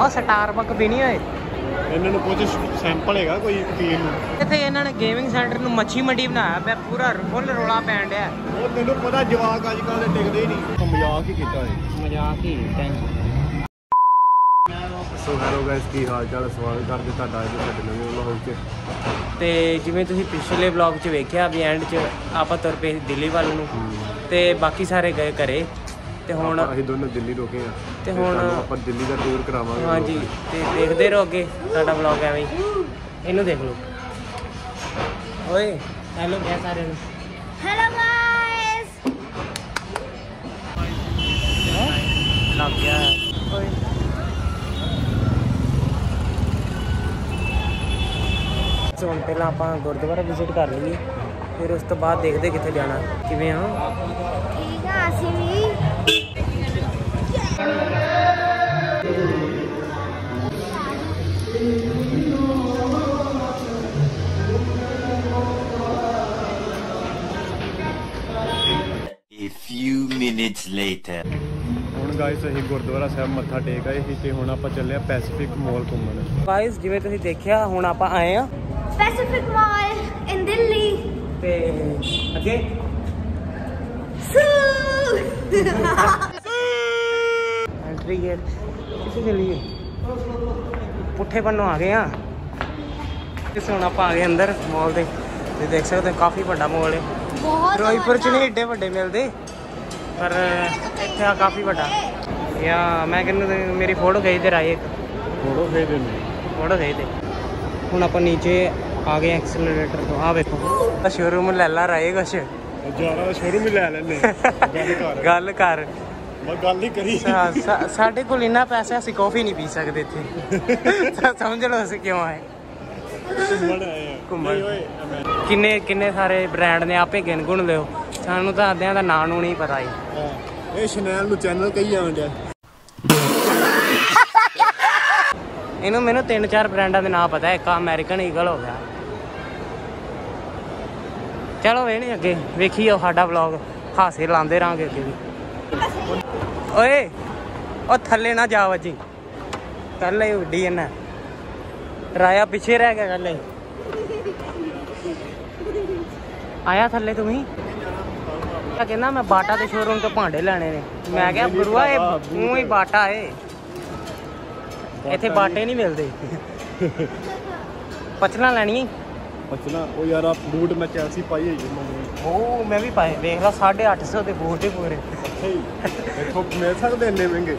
ਉਹ ਸਟਾਰਬਕ ਪੀਣੀ ਓਏ ਇਹਨਾਂ ਨੂੰ ਕੁਝ ਸੈਂਪਲ ਹੈਗਾ ਕੋਈ ਪੀਣ ਨੂੰ? ਇੱਥੇ ਇਹਨਾਂ ਨੇ ਗੇਮਿੰਗ ਸੈਂਟਰ ਨੂੰ ਮੱਛੀ ਮੰਡੀ ਬਣਾਇਆ ਪਿਆ ਪੂਰਾ ਫੁੱਲ ਰੋਲਾ ਪੈਣ ਡਿਆ। ਉਹ ਤੈਨੂੰ ਪਤਾ ਜਵਾਕ ਅੱਜ ਕੱਲ੍ਹ ਦੇ ਟਿਕਦੇ ਹੀ ਨਹੀਂ। ਮਜ਼ਾਕ ਹੀ ਕੀਤਾ ਹੈ ਮਜ਼ਾਕ ਹੀ ਸੋ ਹੈਲੋ ਗਾਇਸ ਕੀ ਹਾਲ ਚਾਲ? ਸਵਾਗਤ ਕਰਦੇ ਤੁਹਾਡਾ ਅੱਜ ਸਾਡੇ ਨਵੇਂ ਵਲੌਗ 'ਚ। ਤੇ ਜਿਵੇਂ ਤੁਸੀਂ ਪਿਛਲੇ ਵਲੌਗ 'ਚ ਵੇਖਿਆ ਵੀ ਐਂਡ 'ਚ ਆਪਾਂ ਤੁਰ ਪਏ ਸੀ ਦਿੱਲੀ ਵੱਲ ਨੂੰ। ਤੇ ਬਾਕੀ ਸਾਰੇ ਗਏ ਘਰੇ। ਤੇ ਹੁਣ ਅਸੀਂ ਦੋਨੋਂ ਦਿੱਲੀ ਰੁਕੇ ਆ ਤੇ ਹੁਣ- ਆਪਾਂ ਦਿੱਲੀ ਦਾ ਟੂਰ ਕਰਾਵਾਂਗੇ ਹਾਂਜੀ ਤੇ ਦੇਖਦੇ ਰਹੋ ਅੱਗੇ ਸਾਡਾ ਵਲੌਗ ਐਵੇਂ ਹੀ। ਇਹਨੂੰ ਦੇਖ ਲਓ। ਓਏ ਹੈਲੋ ਕਹਿ ਸਾਰਿਆਂ ਨੂੰ। Hello guys! ਲੱਗ ਗਿਆ। ਓਏ। ਸੋ ਹੁਣ ਪਹਿਲਾਂ ਆਪਾਂ ਗੁਰਦੁਆਰਾ ਵਿਜ਼ਿਟ ਕਰ ਲਈਏ। ਫਿਰ ਉਸ ਤੋਂ ਬਾਅਦ ਦੇਖਦੇ ਕਿੱਥੇ ਜਾਣਾ। ਕਿਵੇਂ ਆ ਠੀਕ ਆ ਅਸੀਂ ਵੀ minutes later. ਹੁਣ ਗਾਇਸ ਅਸੀਂ ਗੁਰਦੁਆਰਾ ਸਾਹਿਬ ਮੱਥਾ ਟੇਕ ਆਏ ਸੀ ਤੇ ਹੁਣ ਆਪਾਂ ਚੱਲੇ ਆ ਪੈਸੀਫਿਕ ਮਾਲ ਘੁੰਮਣ ਗਾਇਸ ਜਿਵੇਂ ਤੁਸੀਂ ਦੇਖਿਆ ਹੁਣ ਆਪਾਂ ਆਏ ਆ Pacific Mall in Delhi. ਤੇ ਅੱਗੇ Sue! ਐਂਟਰੀ ਗੇਟ ਕਿੱਥੇ ਚੱਲੀਏ? ਪੁੱਠੇ ਬੰਨੋਂ ਆ ਗਏ ਆ ਤੇ ਹੁਣ ਆਪਾਂ ਆ ਗਏ ਅੰਦਰ ਮਾਲ ਦੇ। ਤੇ ਦੇਖ ਸਕਦੇ ਹੋ ਕਾਫੀ ਵੱਡਾ ਮਾਲ ਹੈ। ਬਹੁਤ ਫਿਰੋਜ਼ਪੁਰ ਚ ਵੱਡਾ। ਨਹੀਂ ਏਡੇ ਵੱਡੇ ਮਿਲਦੇ। ਪਰ ਇੱਥੇ ਆ ਕਾਫੀ ਵੱਡਾ। ਯਾ ਮੈਂ ਕਹਿੰਦਾ ਮੇਰੀ ਫੋਟੋ ਖਿੱਚ ਦੇ ਰਾਏ ਇੱਕ। ਫੋਟੋ ਖੇ ਦੇ ਨੇ ਫੋਟੋ ਖਿੱਚ ਦੇ। ਹੁਣ ਆਪਾਂ ਨੀਚੇ ਆ ਗਏ ਐਕਸਲਰੇਟਰ ਤੋਂ। ਆ ਵੇਖੋ। ਸ਼ੋਰੂਮ ਲੈ ਲਾ ਰਾਏ ਕੁਛ। ਜ਼ਿਆਦਾ ਸ਼ੋਰੂਮ ਹੀ ਲੈ ਲੈਨੇ ਗੱਲ ਕਰ। ਗੱਲ ਕਰ। ਮੈਂ ਗੱਲ ਹੀ ਕਰੀ। ਸਾਡੇ ਕੋਲ ਇੰਨਾ ਪੈਸਾ ਅਸੀਂ ਕਾਫੀ ਨਹੀਂ ਪੀ ਸਕਦੇ ਇੱਥੇ। ਸਮਝ ਲਓ ਅਸੀਂ ਕਿਉਂ ਆਏ। ਘੁੰਮਣ ਘੁੰਮਣ। ਕਿੰਨੇ ਕਿੰਨੇ ਸਾਰੇ ਬ੍ਰਾਂਡ ਨੇ ਆਪੇ ਗਿਣ ਗੁਣ ਲਿਓ। ਸਾਨੂੰ ਤਾਂ ਅੱਧਿਆਂ ਦਾ ਨਾਂ ਨੂੰ ਨਹੀਂ ਪਤਾ ਹੀ। ਇਹ ਸ਼ਨੈਲ ਨੂੰ ਚੈਨਲ ਕਹੀ ਜਾਣ ਡਿਆ। ਇਹਨੂੰ ਮੈਨੂੰ ਤਿੰਨ ਚਾਰ ਬ੍ਰਾਂਡਾਂ ਦੇ ਨਾਂ ਪਤਾ। ਇੱਕ ਅਮਰੀਕਨ ਈਗਲ ਹੋ ਗਿਆ। ਚਲੋ ਵੇਣੇ ਅੱਗੇ। ਵੇਖੀਓ ਸਾਡਾ ਵਲੌਗ ਹਾਸੇ ਲਾਉਂਦੇ ਰਾਂਗੇ ਅੱਗੇ ਵੀ। ਓਏ ਉਹ ਥੱਲੇ ਨਾ ਜਾ ਵੱਜੀ। ਕੱਲ ਹੀ ਉੱਡੀ ਇਹਨਾਂ। ਰਾਇਆ ਪਿੱਛੇ ਰਹਿ ਗਿਆ ਕੱਲ ਹੀ ਆਇਆ ਥੱਲੇ ਤੂੰ ਹੀ ਤਾਂ ਕਹਿੰਦਾ ਮੈਂ ਬਾਟਾ ਦੇ ਸ਼ੋਰੂਮ ਤੋਂ ਭਾਂਡੇ ਲੈਣੇ ਨੇ। ਮੈਂ ਕਿਹਾ ਗੁਰੂਆ ਇਹ ਊਂ ਹੀ ਬਾਟਾ। ਏ। ਇੱਥੇ ਬਾਟੇ ਨਹੀਂ। ਮਿਲਦੇ। ਪਚਣਾ ਲੈਣੀ ਪਛਣਾ ਉਹ ਯਾਰ ਆ ਬੂਟ ਮੈਂ ਚੈਲਸੀ ਪਾਈ ਹੋਈ ਹੈ ਮੰਮੀ ਉਹ ਮੈਂ ਵੀ ਪਾਏ ਦੇਖ ਲਾ 850 ਦੇ ਬੂਟ ਹੀ ਪੂਰੇ। ਸਹੀ। ਇੱਥੋਂ ਮਿਲ ਸਕਦੇ ਇੰਨੇ ਮਹਿੰਗੇ?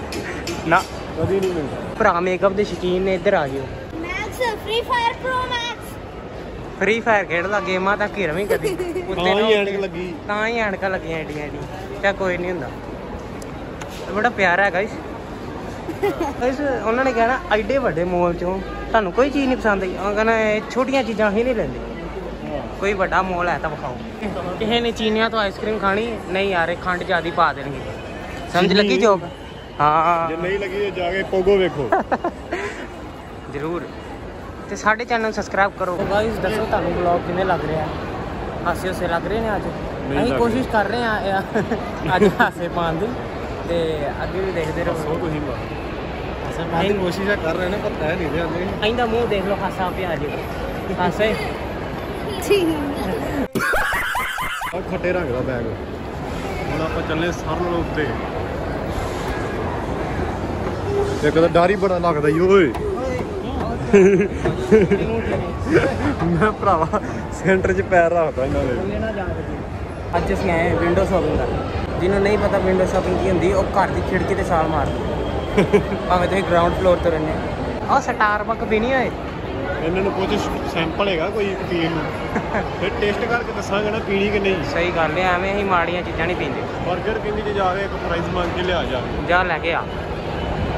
ਨਾ। ਕਦੀ ਨਹੀਂ ਮਿਲਦੇ। ਭਰਾ ਮੇਕਅਪ ਦੇ ਸ਼ੌਕੀਨ ਨੇ ਇੱਧਰ ਆ ਜਿਓ। Max, Free Fire Pro Max. Free Fire ਖੇਡਦਾ ਗੇਮਾਂ ਤਾਂ ਘਿਰ ਵੀ ਕਦੀ। ਉੱਤੇ ਤਾਂ ਹੀ। ਐਨਕ ਲੱਗੀ। ਤਾਂ ਹੀ ਐਨਕਾਂ ਲੱਗੀਆਂ ਏਡੀਆਂ ਏਡੀ ਚਾ ਕੋਈ ਨਹੀਂ ਹੁੰਦਾ। ਬੜਾ ਪਿਆਰਾ ਹੈ ਗਾਇਸ ਗਾਇਸ ਉਹਨਾਂ ਨੇ ਕਹਿਣਾ ਐਡੇ ਵੱਡੇ ਮੋਲ ਚੋਂ ਤੁਹਾਨੂੰ ਕੋਈ ਚੀਜ਼ ਨਹੀਂ ਪਸੰਦ ਆਈ। ਉਹ ਕਹਿੰਦਾ ਇਹ ਛੋਟੀਆਂ ਚੀਜ਼ਾਂ ਹੀ ਨਹੀਂ ਲੈਂਦੇ। ਕੋਈ ਵੱਡਾ ਮੋਲ ਹੈ ਤਾਂ ਵਿਖਾਓ। ਕਿਸੇ ਨੇ ਚੀਨੀਆਂ ਤੋਂ ਆਈਸਕ੍ਰੀਮ ਖਾਣੀ ਨਹੀਂ ਯਾਰ ਇਹ ਖੰਡ ਜ਼ਿਆਦੀ ਪਾ ਦੇਣਗੇ। ਸਮਝ ਲੱਗੀ ਜੋਬ ਹਾਂ। ਜੇ ਨਹੀਂ ਲੱਗੀ ਜਾ ਕੇ ਪੋਗੋ ਵੇਖੋ। ਜ਼ਰੂਰ। ਤੇ ਸਾਡੇ ਚੈਨਲ ਨੂੰ ਸਬਸਕ੍ਰਾਈਬ ਕਰੋ ਗਾਇਸ ਦੱਸੋ ਤੁਹਾਨੂੰ ਵਲੌਗ ਕਿਵੇਂ ਲੱਗ ਰਿਹਾ? ਹਾਸੇ ਹਾਸੇ ਲੱਗ ਰਹੇ ਨੇ ਅੱਜ? ਅਸੀਂ ਕੋਸ਼ਿਸ਼ ਕਰ ਰਹੇ ਆ ਅੱਜ ਹਾਸੇ ਪਾਉਣ ਦੀ। ਤੇ ਅੱਗੇ ਵੀ ਦੇਖਦੇ ਸੋ ਰਹੋ ਤੁਸੀਂ ਅਸਾਂ ਅਸੀਂ ਕੋਸ਼ਿਸ਼ ਕਰ ਰਹੇ ਨੇ ਪਰ ਤੈ ਨਹੀਂ ਜਾਂਦੇ ਇਹਦਾ ਮੂੰਹ ਦੇਖ ਲਓ ਹਾਸਾ ਪਿਆ ਜੀ। ਹਾਸੇ ਆ ਖੱਟੇ ਰੰਗ ਦਾ ਬੈਗ ਹੁਣ ਆਪਾਂ ਚੱਲੇ ਸਾਰਿਆਂ ਨਾਲੋਂ ਉੱਤੇ। ਇੱਕ ਤਾਂ ਡਰ ਹੀ ਬੜਾ ਲੱਗਦਾ ਈ ਓਏ। ਮੈਂ ਭਰਾਵਾ ਸੈਂਟਰ 'ਚ ਪੈਰ ਰੱਖਦਾ ਇਹਨਾਂ ਦੇ। ਅੱਜ ਅਸੀਂ ਆਏ ਵਿੰਡੋ ਸ਼ਾਪਿੰਗ ਕਰਨ ਜਿਹਨੂੰ ਨਹੀਂ ਪਤਾ ਵਿੰਡੋ ਸ਼ਾਪਿੰਗ ਕੀ ਹੁੰਦੀ ਉਹ ਘਰ ਦੀ ਖਿੜਕੀ ਤੇ ਛਾਲ ਮਾਰਦੀ। ਭਾਵੇਂ ਤੁਸੀਂ ਗਰਾਊਂਡ ਫਲੋਰ ਤੇ ਰਹਿੰਦੇ ਆ ਸਟਾਰਬਕ ਪੀਣੀ ਓਏ ਇਹਨਾਂ ਨੂੰ ਕੁਝ ਸੈਂਪਲ ਹੈਗਾ ਕੋਈ ਪੀਣ ਨੂੰ। ਫਿਰ ਟੇਸਟ ਕਰਕੇ ਦੱਸਾਂਗੇ ਨਾ ਪੀਣੀ ਕਿ ਨਹੀਂ। ਸਹੀ ਗੱਲ ਹੈ ਐਵੇਂ ਅਸੀਂ ਮਾੜੀਆਂ ਚੀਜ਼ਾਂ ਨਹੀਂ ਪੀਂਦੇ। 버ਗਰ ਕਹਿੰਦੀ ਜੇ ਜਾ ਕੇ ਇੱਕ ਪ੍ਰਾਈਸ ਮੰਗ ਕੇ ਲਿਆ ਜਾ। ਜਾ ਲੈ ਕੇ ਆ।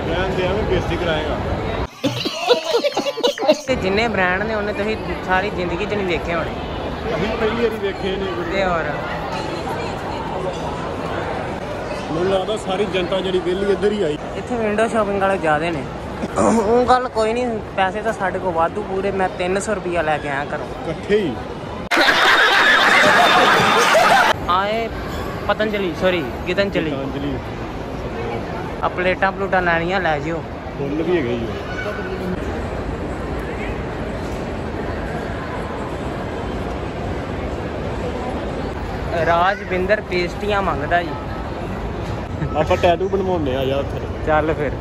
ਮੈਂ ਦੇ ਆਵੇਂ ਬੇਇੱਜ਼ਤੀ ਕਰਾਏਗਾ। ਤੇ ਜਿੰਨੇ ਬ੍ਰਾਂਡ ਨੇ ਉਹਨੇ ਤੁਸੀਂ ਸਾਰੀ ਜ਼ਿੰਦਗੀ 'ਚ ਨਹੀਂ ਵੇਖੇ ਹੋਣੇ। ਅਸੀਂ ਪਹਿਲੀ ਵਾਰੀ ਵੇਖੇ ਨੇ। ਤੇ ਹੋਰ? ਮੈਨੂੰ ਲੱਗਦਾ ਸਾਰੀ ਜਨਤਾ ਜਿਹੜੀ ਵਿਹਲੀ ਇੱਧਰ ਹੀ ਆਈ। ਇੱਥੇ ਵਿੰਡੋ ਸ਼ਾਪਿੰਗ ਵਾਲੇ ਜ਼ਿਆਦੇ ਨੇ। ਉਹ ਗੱਲ ਕੋਈ ਨਹੀਂ ਪੈਸੇ ਤਾਂ ਸਾਡੇ ਕੋਲ ਵਾਧੂ ਪੂਰੇ ਮੈਂ 300 ਰੁਪਿਆ ਲੈ ਕੇ ਆਇਆ ਘਰੋਂ। ਇਕੱਠੇ ਹੀ? ਆਏ ਪਤੰਜਲੀ ਸੌਰੀ ਗਿਤਨਜਲੀ ਅੰਜਲੀ ਆ ਪਲੇਟਾਂ ਪਲੂਟਾਂ ਲੈਣੀਆਂ ਲੈ ਜਿਓ। ਫੁੱਲ ਵੀ ਹੈਗੇ ਜੀ। ਉਹ। ਰਾਜਵਿੰਦਰ ਪੇਸਟੀਆਂ ਮੰਗਦਾ ਜੀ। ਆਪਾਂ ਟੈਟੂ ਬਣਵਾਉਂਦੇ ਆ ਯਾਰ ਉੱਥੇ। ਚੱਲ ਫਿਰ।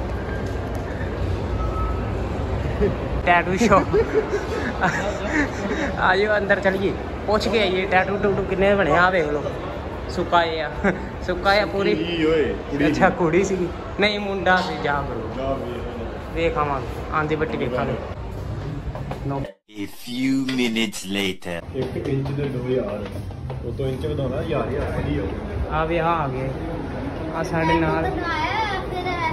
ਟੈਟੂ ਸ਼ੋ ਆਜੋ ਅੰਦਰ ਚਲੀਏ। ਪੁੱਛ ਕੇ ਆਈਏ ਟੈਟੂ ਟੂਟੂ ਕਿੰਨੇ ਬਣੇ? ਆ ਵੇਖ ਲਓ। ਸੁੱਕਾ ਆ। ਸੁੱਕਾ ਆ ਪੂਰੀ। ਕੁੜੀ ਅੱਛਾ ਕੁੜੀ ਸੀ ਨਹੀਂ ਮੁੰਡਾ ਸੀ ਜਾ ਬਰੋ ਜਾ ਵੇਖ। ਵੇਖ ਆਵਾਂਗੇ। ਆਂਦੀ ਬੱਟੀ ਵੇਖਾਂਗੇ no A few minutes later. ਇੱਕ ਇੰਚ ਦੇ 2000 ਉਹ ਤੋਂ ਇੰਚ ਵਧਾਉਣਾ ਯਾਰ ਯਾਰ ਆ ਵੀ ਆ ਆ ਗਏ ਆ ਸਾਡੇ ਨਾਲ।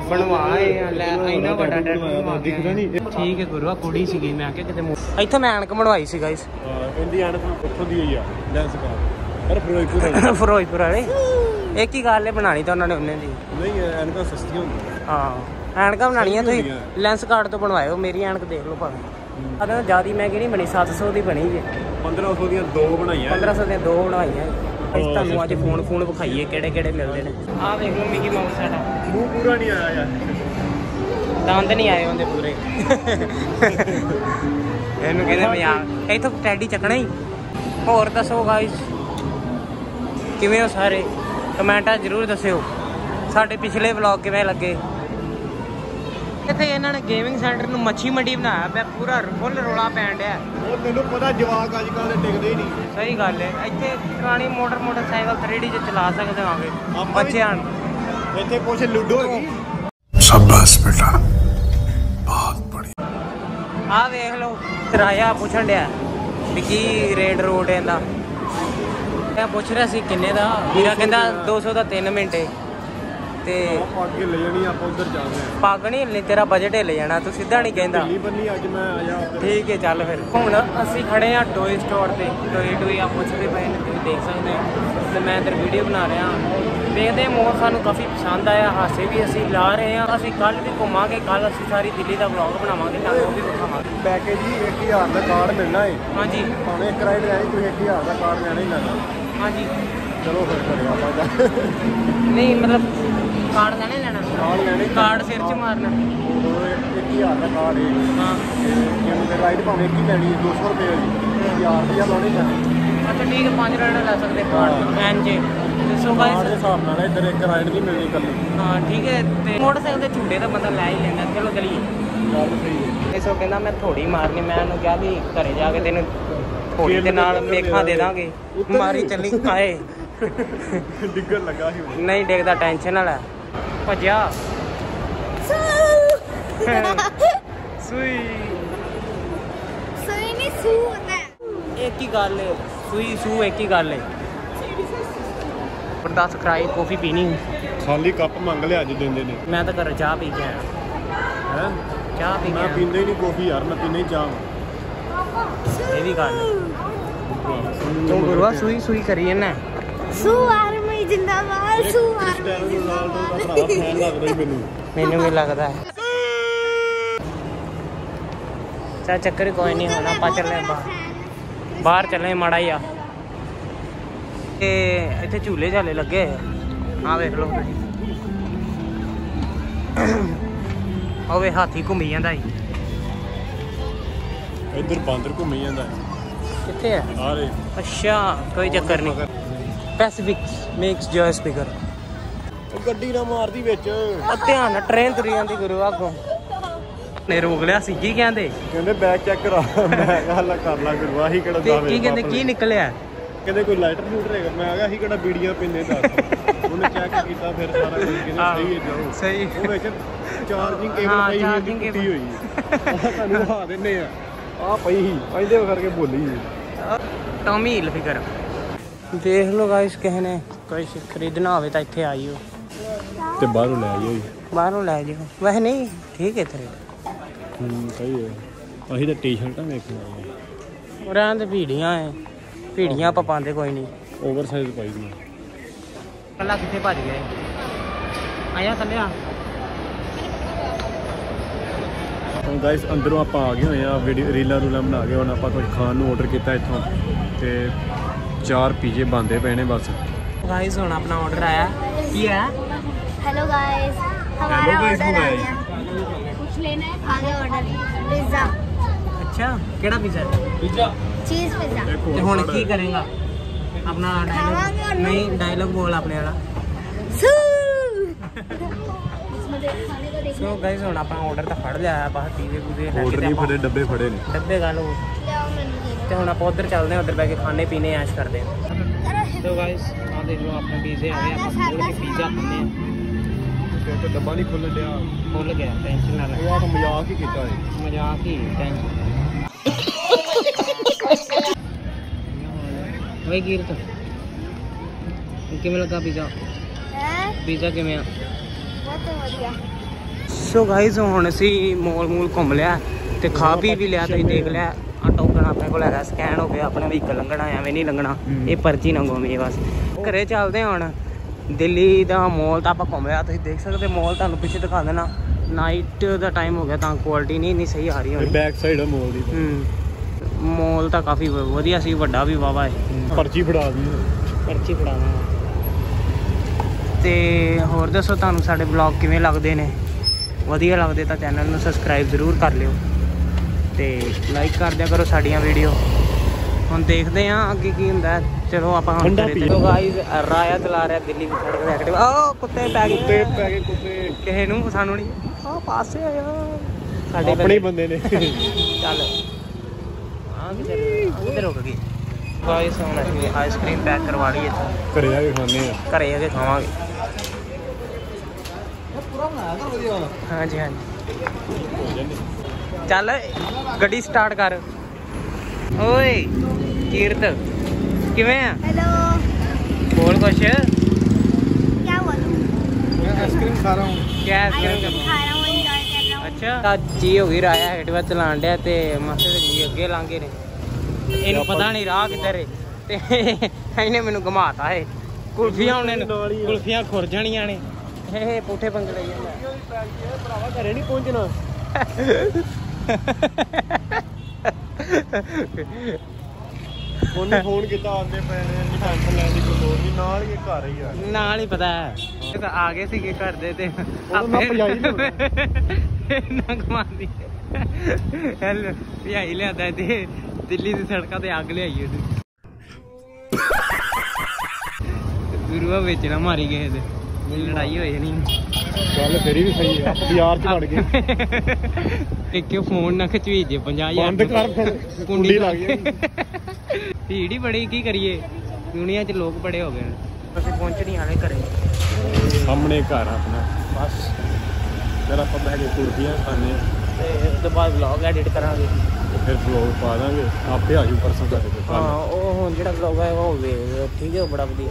ਬਣਵਾਏ ਆ, ਲੈ ਇੰਨਾ ਵੱਡਾ ਟੈਟੂ ਬਣਵਾਇਆ ਬਣਵਾ ਕੇ ਦਿਖਦਾ ਨਹੀਂ। ਠੀਕ ਹੈ ਗੁਰੂ ਆ ਕੁੜੀ ਸੀਗੀ ਮੈਂ ਕਿਹਾ ਕਿਤੇ ਮੂੰਹ- ਇੱਥੇ ਮੈਂ ਐਨਕ ਬਣਵਾਈ ਸੀ ਗਾਇਸ ਹਾਂ ਇਹਦੀ ਐਨਕ ਉੱਥੋਂ ਦੀ ਹੋਈ ਆ ਲੈਂਸ ਕਾ ਪਰ ਫਿਰੋਜ਼ਪੁਰ ਵਾਲੀ। ਫਿਰੋਜ਼ਪੁਰ ਵਾਲੇ। ਇੱਕ ਹੀ ਗੱਲ ਹੈ ਬਣਾਣੀ ਤਾਂ ਉਹਨਾਂ ਨੇ ਉਹਨੇ ਦੀ। ਨਹੀਂ ਐਨਕਾਂ ਸਸਤੀਆਂ ਹੁੰਦੀਆਂ। ਹਾਂ ਐਨਕਾਂ ਬਣਾਣੀਆਂ ਤੁਸੀਂ ਹੁੰਦੀਆਂ। ਲੈਂਸ ਕਾਰਡ ਤੋਂ ਬਣਵਾਇਓ ਮੇਰੀ ਐਨਕ ਦੇਖ ਲਓ ਭਾਵੇਂ। ਜਿਆਦੀ ਮਹਿੰਗੀ ਨਹੀਂ ਬਣੀ 700 ਦੀ ਬਣੀ ਜੇ। 1500 ਦੀਆਂ ਦੋ ਬਣਾਈਆਂ। 1500 ਦੀਆਂ ਦੋ ਬਣਵਾਈਆਂ। ਅਸੀਂ ਤੁਹਾਨੂੰ ਅੱਜ ਫੋਨ ਫੋਨ ਵਿਖਾਈਏ ਕਿਹੜੇ ਕਿਹੜੇ ਮਿਲਦੇ ਨੇ। ਆਹ ਦੇਖ ਲਓ ਮਿਕੀ ਮਾਊਸ ਸਾਡਾ ਮੂੰਹ ਪੂਰਾ ਨਹੀਂ ਆਇਆ ਯਾਰ। ਦੰਦ ਨਹੀਂ ਆਏ ਹੁੰਦੇ ਪੂਰੇ। ਇਹਨੂੰ ਕਹਿੰਦੇ ਮਜ਼ਾਕ। ਇੱਥੋਂ ਟੈਡੀ ਚੱਕਣਾ ਹੀ। ਹੋਰ ਦੱਸੋ ਗਾਇਸ ਕਿਵੇਂ ਹੋ ਸਾਰੇ? ਕਮੈਂਟਾਂ ਜ਼ਰੂਰ ਦੱਸਿਓ। ਸਾਡੇ ਪਿਛਲੇ ਵਲੌਗ ਕਿਵੇਂ ਲੱਗੇ? ਇੱਥੇ ਇਹਨਾਂ ਨੇ ਗੇਮਿੰਗ ਸੈਂਟਰ ਨੂੰ ਮੱਛੀ ਮੰਡੀ ਬਣਾਇਆ ਪਿਆ ਪੂਰਾ ਫੁੱਲ ਰੋਲਾ ਪੈਣ ਡਿਆ। ਉਹ ਤੈਨੂੰ ਪਤਾ ਜਵਾਕ ਅੱਜ ਕੱਲ ਦੇ ਟਿਕਦੇ ਹੀ ਨਹੀਂ। ਸਹੀ ਗੱਲ ਹੈ ਇੱਥੇ ਪੁਰਾਣੀ ਮੋਟਰ ਮੋਟਰਸਾਈਕਲ 3D 'ਚ ਚਲਾ ਸਕਦੇ ਆਂਗੇ ਬੱਚੇ ਆਣ ਇੱਥੇ ਕੁਝ ਲੁੱਡੋ ਹੈਗੀ ਸ਼ਾਬਾਸ਼ ਬੇਟਾ। ਬਹੁਤ ਬੜੀ। ਆ ਵੇਖ ਲਓ ਕਿਰਾਇਆ ਪੁੱਛਣ ਡਿਆ ਵੀ ਕੀ ਰੇਡ ਰੋਡ ਇਹਦਾ। ਮੈਂ ਪੁੱਛ ਰਿਹਾ ਸੀ ਕਿੰਨੇ ਦਾ ਵੀਰਾ ਕਹਿੰਦਾ 200 ਦਾ 3 ਮਿੰਟੇ। ਤੇ ਆਪਾਂ ਅੱਗੇ ਲੈ ਜਾਣੀ ਆਪਾਂ ਉਧਰ ਜਾਂਦੇ ਆ ਪੱਗ ਨਹੀਂ ਹਿੱਲਣੀ ਤੇਰਾ ਬਜਟ ਹਿੱਲ ਜਾਣਾ ਤੂੰ ਸਿੱਧਾ ਨਹੀਂ ਕਹਿੰਦਾ। ਢਿੱਲੀ ਬੰਨੀ ਅੱਜ ਮੈਂ ਆਇਆ ਠੀਕ ਹੈ ਚੱਲ ਫਿਰ। ਹੁਣ ਅਸੀਂ ਖੜੇ ਆ ਟੋਏ ਸਟੋਰ ਤੇ। ਟੋਏ ਟੋਏ ਆ ਪੁੱਛਦੇ ਪਏ ਨੇ ਤੁਸੀਂ ਦੇਖ ਸਕਦੇ ਹੋ। ਤੇ ਮੈਂ ਇੱਧਰ ਵੀਡੀਓ ਬਣਾ ਰਿਹਾ। ਦੇਖਦੇ ਹਾਂ ਮੋਰ ਸਾਨੂੰ ਕਾਫੀ ਪਸੰਦ ਆਇਆ। ਹਾਸੇ ਵੀ ਅਸੀਂ ਲਾ ਰਹੇ ਹਾਂ। ਅਸੀਂ ਕੱਲ ਵੀ ਘੁੰਮਾਂਗੇ। ਕੱਲ ਅਸੀਂ ਸਾਰੀ ਦਿੱਲੀ ਦਾ ਵਲੌਗ ਬਣਾਵਾਂਗੇ। ਤੁਹਾਨੂੰ ਉਹ ਵੀ ਦਿਖਾਵਾਂਗੇ ਪੈਕੇਜ ਜੀ 1000 ਦਾ ਕਾਰਡ ਮਿਲਣਾ ਏ। ਹਾਂਜੀ। ਭਾਵੇਂ ਇੱਕ ਰਾਈਡ ਆਈ ਤੁਸੀਂ 1000 ਦਾ ਕਾਰਡ ਲੈਣਾ ਹੀ ਲੈਣਾ। ਹਾਂਜੀ। ਚਲੋ ਫਿਰ ਕਰੇ ਆਪਾਂ ਨਹੀਂ ਮਤਲਬ ਕਾਰਡ ਲੈਣਾ ਹੀ ਲੈਣਾ। ਕਾਰਡ ਲੈਣੇ ਕਾਰਡ ਸਿਰ 'ਚ ਮਾਰਨਾ। 1000 ਦਾ ਕਾਰਡ ਏ ਹਾਂ। ਜਿਵੇਂ ਤੇ ਰਾਈਡ ਭਾਵੇਂ ਇੱਕ ਹੀ ਲੈਣੀ ਹੈ 200 ਰੁਪਏ ਦੀ 1000 ਰੁਪਇਆ ਲਾਉਣੀ ਪੈਣੀ ਅੱਛਾ ਠੀਕ ਹੈ 5 ਰੇਡ ਲੈ ਸਕਦੇ ਕਾਰਡ ਐਨ ਜੇ। ਦੱਸੋ ਕਾਰਡ ਦੇ ਗਾਇਸ ਹਿਸਾਬ ਨਾਲ ਇੱਧਰ ਇੱਕ ਰਾਈਡ ਨਹੀਂ ਮਿਲਣੀ ਕੱਲੀ ਹਾਂ ਠੀਕ ਹੈ। ਤੇ ਮੋਟਰਸਾਈਕਲ ਦੇ ਝੂਟੇ ਤਾਂ ਬੰਦਾ ਲੈ ਹੀ ਲੈਂਦਾ ਚਲੋ ਚਲੀਏ। ਗੱਲ ਸਹੀ ਹੈ। ਇਸੋ ਕਹਿੰਦਾ ਮੈਂ ਥੋੜੀ ਮਾਰਨੀ ਮੈਂ ਉਹਨੂੰ ਕਿਹਾ ਵੀ ਘਰੇ ਜਾ ਕੇ ਤੈਨੂੰ ਥੋੜੀ ਦੇ ਨਾਲ ਮੇਖਾਂ ਦੇ ਦਾਂਗੇ। ਮਾਰੀ। ਚੱਲੀ ਆਏ। ਡਿੱਗਣ ਲੱਗਾ ਸੀ। ਨਹੀਂ ਡਿੱਗਦਾ ਟੈਨਸ਼ਨ ਨਾ ਲੈ ਭੱਜਿਆ ਸੂਈ ਸੋਈ ਨਹੀਂ ਸੂਨਾ ਇੱਕ ਹੀ ਗੱਲ ਹੈ ਸੂਈ ਸੂ ਇੱਕ ਹੀ ਗੱਲ ਹੈ ਪਰ 10 ਕਰਾਈ ਕਾਫੀ ਪੀਣੀ ਖਾਲੀ ਕੱਪ ਮੰਗ ਲਿਆ ਅੱਜ ਦਿੰਦੇ ਨੇ ਮੈਂ ਤਾਂ ਘਰ ਚਾਹ ਪੀ ਕੇ ਆਇਆ ਹੈ ਚਾਹ ਪੀ ਕੇ ਮੈਂ ਆਇਆ ਪੀਂਦਾ ਹੀ ਨਹੀਂ ਕਾਫੀ ਯਾਰ ਮੈਂ ਪੀਂਦਾ ਹੀ ਚਾਹ ਇਹ ਵੀ ਗੱਲ ਹੈ ਤੂੰ ਗੁਰੂਆ ਸੂਈ ਸੂਈ ਕਰੀ ਨਾ ਸੂ ਆਰਮੀ ਜਿੰਦਾਬਾਦ ਸੂ ਆਰਮੀ ਮੈਨੂੰ। ਵੀ ਲੱਗਦਾ ਹੈ। ਚਾ ਚੱਕਰ ਕੋਈ ਨਹੀਂ ਹੋਣਾ ਆਪਾਂ ਚੱਲੇ ਬਾਹਰ। ਬਾਹਰ ਚੱਲੇ ਮਾੜਾ ਹੀ ਆ ਤੇ ਇੱਥੇ ਝੂਲੇ ਝਾਲੇ ਲੱਗੇ ਆ। ਵੇਖ ਲਓ ਤੁਸੀਂ। ਹੋਵੇ ਹਾਥੀ ਘੁੰਮੀ ਜਾਂਦਾ ਜੀ ਇੱਧਰ ਬਾਂਦਰ ਘੁੰਮੀ ਜਾਂਦਾ ਕਿੱਥੇ ਆ ਰੇ। ਅੱਛਾ ਕੋਈ ਚੱਕਰ ਨਹੀਂ। ਪੈਸੀਫਿਕ ਮੇਕਸ ਜੋਏ ਸਪੀਕਰ ਉਹ ਗੱਡੀ ਨਾ ਮਾਰਦੀ ਵਿੱਚ। ਉਹ ਧਿਆਨ ਨਾਲ ਟ੍ਰੇਨ ਤੁਰੀ ਜਾਂਦੀ ਗੁਰੂ ਆਗੋਂ। ਨੇ ਰੋਕ ਲਿਆ ਸੀ ਕੀ ਕਹਿੰਦੇ? ਕਹਿੰਦੇ ਬੈਕ ਚੈੱਕ ਕਰਾ ਮੈਂ ਕਿਹਾ ਹੱਲਾ ਕਰ ਲਾ ਗੁਰੂ ਆਹੀ ਕਿਹੜਾ ਦਾਵੇ ਕੀ ਕਹਿੰਦੇ ਕੀ ਨਿਕਲਿਆ? ਕਹਿੰਦੇ ਕੋਈ ਲਾਈਟਰ ਲੂਟਰ ਹੈਗਾ ਮੈਂ ਆ ਗਿਆ ਸੀ ਕਿਹੜਾ ਬੀੜੀਆਂ ਪਿੰਨੇ ਦੱਸ। ਉਹਨੇ ਚੈੱਕ ਕੀਤਾ ਫਿਰ ਸਾਰਾ ਕੁਝ ਕਹਿੰਦੇ ਆਹੋ। ਸਹੀ ਹੈ ਜਾਓ। ਸਹੀ। ਉਹ ਵਿੱਚ ਚਾਰਜਿੰਗ ਕੇਬਲ ਹਾਂ, ਪਈ ਟੁੱਟੀ cable। ਹੋਈ। ਆ ਤੁਹਾਨੂੰ ਦਿਖਾ ਦਿੰਨੇ ਆ। ਆ ਪਈ ਸੀ ਇਹਦੇ ਕਰਕੇ ਬੋਲੀ ਟੌਮੀ ਹਿਲ ਫਿਕਰ। ਦੇਖ ਲਓ ਗਾਇਸ ਕਿਸੇ ਨੇ ਕੁਝ ਖਰੀਦਣਾ ਹੋਵੇ ਤਾਂ ਇੱਥੇ ਆਈਓ ਤੇ ਬਾਹਰੋਂ ਲੈ ਆਈ ਬਾਹਰੋਂ ਲੈ ਜਿਓ। ਵੈਸੇ ਨਹੀਂ ਠੀਕ ਹੈ ਇੱਥੇ। ਹੂੰ ਸਹੀ ਹੈ। ਅਸੀਂ ਤਾਂ ਟੀ-ਸ਼ਰਟਾਂ ਵੇਖਣ ਆਏ ਉਰਾਂ ਤੇ ਭੀੜੀਆਂ ਐ। ਭੀੜੀਆਂ ਆਪਾਂ ਪਾਉਂਦੇ ਕੋਈ ਨਹੀਂ। ਓਵਰਸਾਈਜ਼ ਪਾਈ ਦੀਆਂ ਕੱਲਾ ਕਿੱਥੇ ਭੱਜ ਗਿਆ ਆਇਆ ਥੱਲੇ ਆ। ਹੁਣ ਗਾਇਸ ਅੰਦਰੋਂ ਆਪਾਂ ਆ ਗਏ ਹੋਏ ਆ ਵੀਡੀਓ ਰੀਲਾਂ ਰੂਲਾਂ ਬਣਾ ਕੇ ਹੁਣ ਆਪਾਂ ਕੁਝ ਖਾਣ ਨੂੰ ਆਰਡਰ ਕੀਤਾ ਇੱਥੋਂ। ਤੇ ਚਾਰ ਪੀਜੇ ਬੰਦੇ ਪਏ ਨੇ ਬਸ ਗਾਇਸ ਹੁਣ ਆਪਣਾ ਆਰਡਰ ਆਇਆ ਕੀ ਹੈ हेलो गाइस हमारा Hello guys, ऑर्डर आ guys. गया कुछ लेना है आगे ऑर्डर पिज्जा ਅੱਛਾ ਕਿਹੜਾ ਪੀਜ਼ਾ ਪੀਜ਼ਾ चीज पिज्जा ਇੱਕ ਤੇ ਹੁਣ ਕੀ ਕਰੇਗਾ ਆਪਣਾ ਖਾਵਾਂਗੇ ਡਾਇਲੌਗ ਉਹਨੂੰ। ਨਹੀਂ ਡਾਇਲੌਗ ਬੋਲ ਆਪਣੇ ਵਾਲਾ सू ਸੋ ਗਾਇਸ ਹੁਣ ਆਪਾਂ ਆਰਡਰ ਤਾਂ ਫੜ ਲਿਆ ਹੈ ਬਾਹਰ ਪੀਜ਼ੇ ਪੂਜ਼ੇ ਲੈ ਕੇ ਆਰਡਰ ਤੇ ਨਹੀਂ ਆਪਾਂ- ਫੜੇ ਡੱਬੇ ਫੜੇ ਨੇ ਡੱਬੇ ਗੱਲ ਉਹ ਤੇ ਹੁਣ ਆਪਾਂ ਉਧਰ ਚੱਲਦੇ ਹਾਂ ਉਧਰ ਬੈ ਕੇ ਖਾਣੇ ਪੀਣੇ ਐਸ਼ ਕਰਦੇ ਹਾਂ। ਸੋ ਗਾਇਸ ਆ ਦੇਖ ਲਓ ਆਪਣੇ ਪੀਜ਼ੇ ਆ ਗਏ ਆਪਾਂ ਕੋਲ ਕੇ ਪੀਜ਼ਾ ਖਾਣੇ ਆ ਤੇ ਡੱਬਾ ਨਹੀਂ ਖੁੱਲ ਡਿਆ। ਖੁੱਲ ਗਿਆ ਟੈਨਸ਼ਨ ਨਾ ਲੈ। ਯਾਰ ਮਜ਼ਾਕ ਹੀ ਕੀਤਾ ਹੈ ਮਜ਼ਾਕ ਹੀ ਟੈਨਸ਼ਨ ਵੇ ਕੀਰਤ ਕਿਵੇਂ ਲੱਗਾ ਪੀਜ਼ਾ ਹੈ? ਪੀਜ਼ਾ ਕਿਵੇਂ ਆ? ਬਹੁਤ ਵਧੀਆ। ਸੋ ਗਾਇਸ ਹੁਣ ਅਸੀਂ ਮੋਲ ਮੂਲ ਘੁੰਮ ਲਿਆ ਤੇ ਖਾ ਪੀ ਵੀ ਲਿਆ ਤੁਸੀਂ ਦੇਖ ਲਿਆ। ਆ ਟੋਕਨ ਆਪਣੇ ਕੋਲ ਹੈਗਾ ਸਕੈਨ ਹੋ ਗਿਆ ਆਪਣੇ ਵਹੀਕਲ ਲੰਘਣਾ ਐਵੇਂ ਨਹੀਂ ਲੰਘਣਾ ਇਹ ਪਰਚੀ ਨਾ ਗੁੰਮੀ ਬਸ। ਘਰੇ ਚੱਲਦੇ ਹੁਣ ਦਿੱਲੀ ਦਾ ਮੋਲ ਤਾਂ ਆਪਾਂ ਘੁੰਮ ਲਿਆ ਤੁਸੀਂ ਦੇਖ ਸਕਦੇ ਮੋਲ ਤੁਹਾਨੂੰ ਪਿੱਛੇ ਦਿਖਾ ਦੇਣਾ। ਨਾਈਟ ਦਾ ਟਾਈਮ ਹੋ ਗਿਆ ਤਾਂ ਕੁਆਲਿਟੀ ਨਹੀਂ ਇੰਨੀ ਸਹੀ ਆ ਰਹੀ ਹੋਣੀ। ਬੈਕ ਸਾਈਡ ਮੋਲ ਦੀ। ਮੋਲ ਤਾਂ ਕਾਫੀ ਵਧੀਆ ਸੀ ਵੱਡਾ ਵੀ ਵਾਵਾ ਹੈ। ਪਰਚੀ ਫੜਾ ਦੀ ਪਰਚੀ ਫੜਾਵਾਂ ਤੇ ਹੋਰ ਦੱਸੋ ਤੁਹਾਨੂੰ ਸਾਡੇ ਬਲੌਗ ਕਿਵੇਂ ਲੱਗਦੇ ਨੇ? ਵਧੀਆ ਲੱਗਦੇ ਤਾਂ ਚੈਨਲ ਨੂੰ ਸਬਸਕ੍ਰਾਈਬ ਜ਼ਰੂਰ ਕਰ ਲਿਓ। ਤੇ ਲਾਈਕ ਕਰ ਦਿਆ ਕਰੋ ਸਾਡੀਆਂ ਵੀਡੀਓ ਹੁਣ ਦੇਖਦੇ ਆਂ ਅੱਗੇ ਕੀ ਹੁੰਦਾ। ਚਲੋ ਆਪਾਂ ਹੁਣ ਪੀ। ਚਲੋ ਗਾਇਸ ਰਾਇਆ ਚਲਾ ਰਿਹਾ ਦਿੱਲੀ ਦੀ ਸੜਕ ਤੇ ਐਕਟਿਵ ਆਹ ਕੁੱਤੇ ਪੈ ਗਏ। ਕੁੱਤੇ ਪੈ ਗਏ ਕੁੱਤੇ। ਕਿਸੇ ਨੂੰ ਸਾਨੂੰ ਨਹੀਂ। ਆ ਪਾਸੇ ਆਇਆ ਸਾਡੇ ਆਪਣੇ ਬੰਦੇ ਨੇ। ਚੱਲ। ਆ ਕਿਧਰ ਆ ਕਿਧਰ ਰੁਕ ਗਈ ਗਾਇਸ ਹੁਣ ਅਸੀਂ ਆਈਸਕ੍ਰੀਮ ਪੈਕ ਕਰਵਾ ਲਈ ਇੱਥੋਂ। ਘਰੇ ਆ ਕੇ ਖਾਣੇ ਆ। ਘਰੇ ਆ ਕੇ ਖਾਵਾਂਗੇ। ਹਾਂਜੀ ਹਾਂਜੀ। ਚੱਲ ਗੱਡੀ ਸਟਾਰਟ ਕਰ। ਓਏ ਕੀਰਤ ਕਿਵੇਂ ਆ? ਹੈਲੋ ਬੋਲ ਕੁਛ। ਕੀ ਬੋਲੂੰ? ਮੈਂ ਆਈਸਕ੍ਰੀਮ ਖਾ ਰਹਾ ਹੂੰ। ਕੀ ਆਈਸਕ੍ਰੀਮ ਖਾ ਰਹਾ ਹੂੰ ਇੰਜੋਏ ਕਰ ਰਹਾ ਹੂੰ। ਅੱਛਾ। ਤਾਂ ਜੀ ਹੋ ਗਈ ਰਾਇਆ ਹੈਡ ਚਲਾਣ ਡਿਆ ਤੇ ਮਾਸੇ ਜੀ ਅੱਗੇ ਲਾਂਗੇ ਨੇ। ਇਹਨੂੰ ਪਤਾ ਨਹੀਂ ਰਾਹ ਕਿੱਧਰ ਹੈ ਤੇ ਇਹਨੇ ਮੈਨੂੰ ਘਮਾਤਾ ਏ। ਕੁਲਫੀਆਂ ਉਹਨੇ ਕੁਲਫੀਆਂ ਖੁਰ ਜਾਣੀਆਂ ਨੇ। ਇਹ ਪੁੱਠੇ ਪੰਗੜੇ ਜਾਂਦਾ। ਭਰਾਵਾ ਘਰੇ ਨਹੀਂ ਪਹੁੰਚਣਾ। ਉਹਨੇ ਫੋਨ ਕੀਤਾ ਆਉਂਦੇ ਨੇ ਨਹੀਂ ਟੈਨਸ਼ਨ ਲੈਣ ਦੀ ਕੋਈ ਲੋੜ ਨਹੀਂ ਨਾਲ ਹੀ ਇਹ ਘਰ ਹੀ ਆ। ਨਾਲ ਹੀ ਪਤਾ ਹੈ। ਇਹ ਤਾਂ ਆ ਗਏ ਸੀਗੇ ਘਰ ਦੇ ਤੇ ਲਿਆਉਣਾ। ਨਾ ਘਮਾਉਂਦੀ ਹੈਲ ਭਜਾਈ ਲਿਆਦਾ ਤੇ ਦਿੱਲੀ ਦੀ ਸੜਕਾਂ ਤੇ ਅੱਗ ਲਿਆਈ ਉਹਦੀ। ਗੁਰੂਆ ਵਿੱਚ ਨਾ ਮਾਰੀ ਗਏ ਤੇ ਲੜਾਈ ਹੋਈ ਨਹੀਂ। ਗੱਲ ਤੇਰੀ ਵੀ ਸਹੀ ਆ ਬਾਜ਼ਾਰ ਚ ਵੜ ਗਏ। ਇੱਕ ਫੋਨ ਨਾ ਖਚਵੀਜੇ 50000 ਬੰਦ ਕਰ ਫਿਰ ਕੁੰਡੀ ਲੱਗ ਗਈ ਭੀੜ ਹੀ ਬੜੀ ਕੀ ਕਰੀਏ? ਦੁਨੀਆ 'ਚ ਲੋਕ ਬੜੇ ਹੋ ਗਏ ਨੇ। ਅਸੀਂ ਪਹੁੰਚਣੀ ਵਾਲੇ ਘਰੇ। ਸਾਹਮਣੇ ਘਰ ਆਪਣਾ। ਬਸ। ਫਿਰ ਆਪਾਂ ਬਹਿ ਕੇ ਕੁਰਸੀਆਂ ਖਾਣੇ ਤੇ ਉਸ ਤੋਂ ਬਾਅਦ ਵਲੌਗ ਐਡਿਟ ਕਰਾਂਗੇ। ਫਿਰ ਵਲੌਗ ਪਾ ਦਾਂਗੇ। ਆਪੇ ਆ ਜੂ ਪਰਸੋਂ ਤੁਹਾਡੇ ਕੋਲ ਹਾਂ ਉਹ ਹੁਣ ਜਿਹੜਾ ਵਲੌਗ ਹੈ ਉਹ ਹੋਵੇ ਠੀਕ ਹੈ ਬੜਾ ਵਧੀਆ।